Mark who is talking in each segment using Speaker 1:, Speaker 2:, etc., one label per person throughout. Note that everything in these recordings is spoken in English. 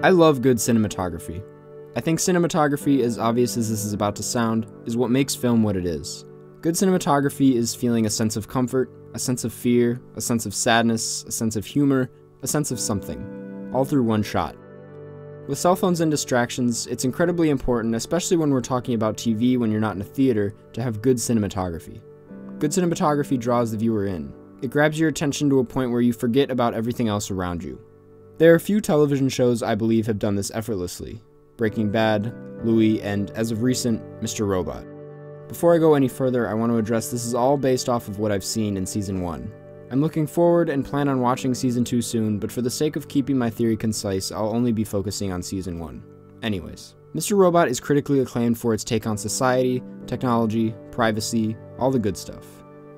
Speaker 1: I love good cinematography. I think cinematography, as obvious as this is about to sound, is what makes film what it is. Good cinematography is feeling a sense of comfort, a sense of fear, a sense of sadness, a sense of humor, a sense of something, all through one shot. With cell phones and distractions, it's incredibly important, especially when we're talking about TV when you're not in a theater, to have good cinematography. Good cinematography draws the viewer in. It grabs your attention to a point where you forget about everything else around you. There are few television shows I believe have done this effortlessly Breaking Bad, Louie, and as of recent, Mr. Robot. Before I go any further, I want to address this is all based off of what I've seen in Season 1. I'm looking forward and plan on watching Season 2 soon, but for the sake of keeping my theory concise, I'll only be focusing on Season 1. Anyways, Mr. Robot is critically acclaimed for its take on society, technology, privacy, all the good stuff.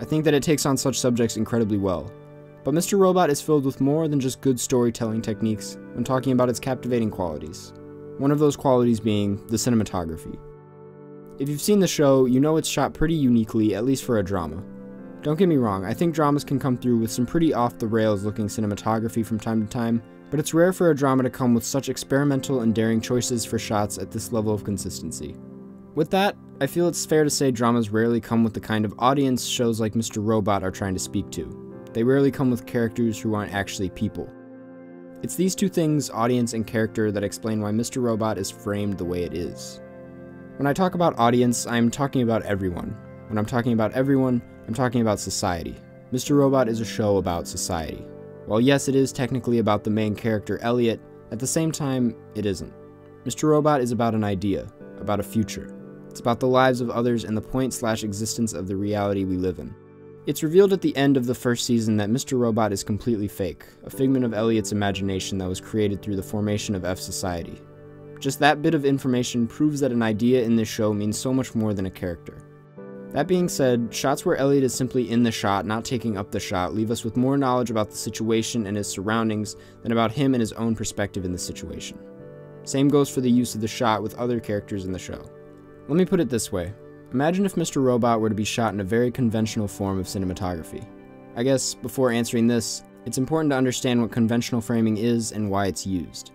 Speaker 1: I think that it takes on such subjects incredibly well. But Mr. Robot is filled with more than just good storytelling techniques when talking about its captivating qualities. One of those qualities being the cinematography. If you've seen the show, you know it's shot pretty uniquely, at least for a drama. Don't get me wrong, I think dramas can come through with some pretty off the rails looking cinematography from time to time, but it's rare for a drama to come with such experimental and daring choices for shots at this level of consistency. With that, I feel it's fair to say dramas rarely come with the kind of audience shows like Mr. Robot are trying to speak to. They rarely come with characters who aren't actually people. It's these two things, audience and character, that explain why Mr. Robot is framed the way it is. When I talk about audience, I'm talking about everyone. When I'm talking about everyone, I'm talking about society. Mr. Robot is a show about society. While yes, it is technically about the main character, Elliot, at the same time, it isn't. Mr. Robot is about an idea, about a future. It's about the lives of others and the point slash existence of the reality we live in. It's revealed at the end of the first season that Mr. Robot is completely fake, a figment of Elliot's imagination that was created through the formation of F Society. Just that bit of information proves that an idea in this show means so much more than a character. That being said, shots where Elliot is simply in the shot, not taking up the shot, leave us with more knowledge about the situation and his surroundings than about him and his own perspective in the situation. Same goes for the use of the shot with other characters in the show. Let me put it this way Imagine if Mr. Robot were to be shot in a very conventional form of cinematography. I guess, before answering this, it's important to understand what conventional framing is and why it's used.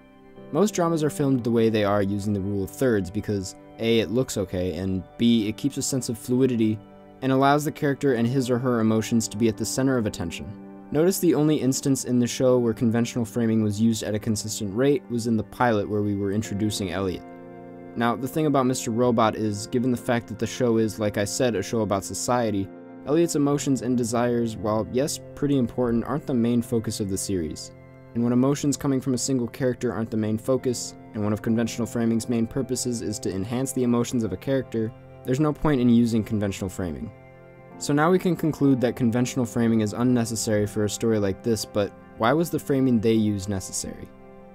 Speaker 1: Most dramas are filmed the way they are using the rule of thirds because a, it looks okay, and B, it keeps a sense of fluidity and allows the character and his or her emotions to be at the center of attention. Notice the only instance in the show where conventional framing was used at a consistent rate was in the pilot where we were introducing Elliot. Now, the thing about Mr. Robot is, given the fact that the show is, like I said, a show about society, Elliot's emotions and desires, while yes, pretty important, aren't the main focus of the series. And when emotions coming from a single character aren't the main focus, and one of conventional framing's main purposes is to enhance the emotions of a character, there's no point in using conventional framing. So now we can conclude that conventional framing is unnecessary for a story like this, but why was the framing they use necessary?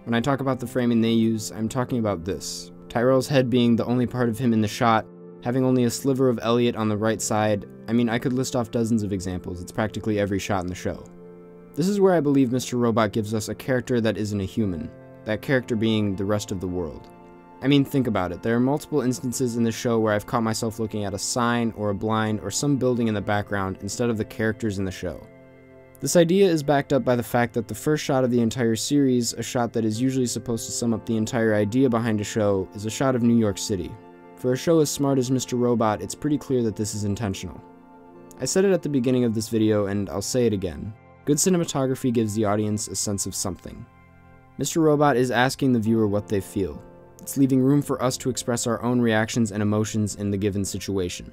Speaker 1: When I talk about the framing they use, I'm talking about this. Tyrell's head being the only part of him in the shot, having only a sliver of Elliot on the right side, I mean, I could list off dozens of examples, it's practically every shot in the show. This is where I believe Mr. Robot gives us a character that isn't a human, that character being the rest of the world. I mean, think about it. There are multiple instances in the show where I've caught myself looking at a sign or a blind or some building in the background instead of the characters in the show. This idea is backed up by the fact that the first shot of the entire series, a shot that is usually supposed to sum up the entire idea behind a show, is a shot of New York City. For a show as smart as Mr. Robot, it's pretty clear that this is intentional. I said it at the beginning of this video, and I'll say it again. Good cinematography gives the audience a sense of something. Mr. Robot is asking the viewer what they feel. It's leaving room for us to express our own reactions and emotions in the given situation.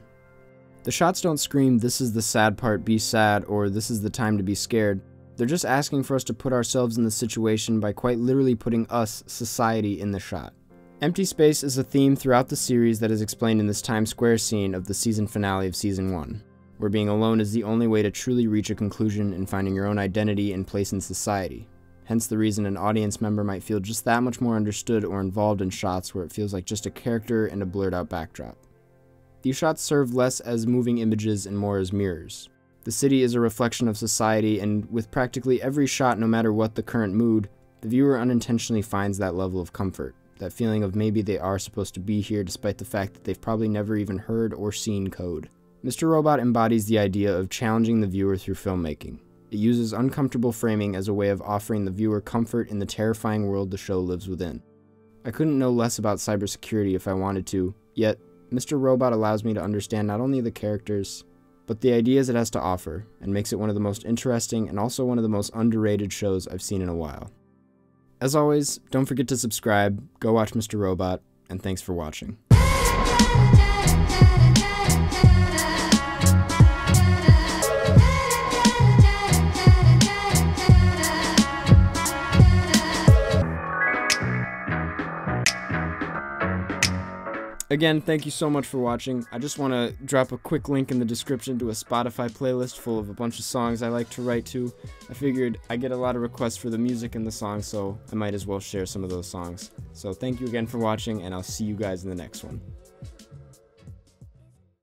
Speaker 1: The shots don't scream, this is the sad part, be sad, or this is the time to be scared. They're just asking for us to put ourselves in the situation by quite literally putting us, society, in the shot. Empty space is a theme throughout the series that is explained in this Times Square scene of the season finale of Season 1 where being alone is the only way to truly reach a conclusion in finding your own identity and place in society. Hence the reason an audience member might feel just that much more understood or involved in shots where it feels like just a character and a blurred out backdrop. These shots serve less as moving images and more as mirrors. The city is a reflection of society, and with practically every shot, no matter what the current mood, the viewer unintentionally finds that level of comfort, that feeling of maybe they are supposed to be here despite the fact that they've probably never even heard or seen code. Mr. Robot embodies the idea of challenging the viewer through filmmaking. It uses uncomfortable framing as a way of offering the viewer comfort in the terrifying world the show lives within. I couldn't know less about cybersecurity if I wanted to, yet, Mr. Robot allows me to understand not only the characters, but the ideas it has to offer, and makes it one of the most interesting and also one of the most underrated shows I've seen in a while. As always, don't forget to subscribe, go watch Mr. Robot, and thanks for watching. Again, thank you so much for watching. I just want to drop a quick link in the description to a Spotify playlist full of a bunch of songs I like to write to. I figured I get a lot of requests for the music and the songs, so I might as well share some of those songs. So thank you again for watching, and I'll see you guys in the next one.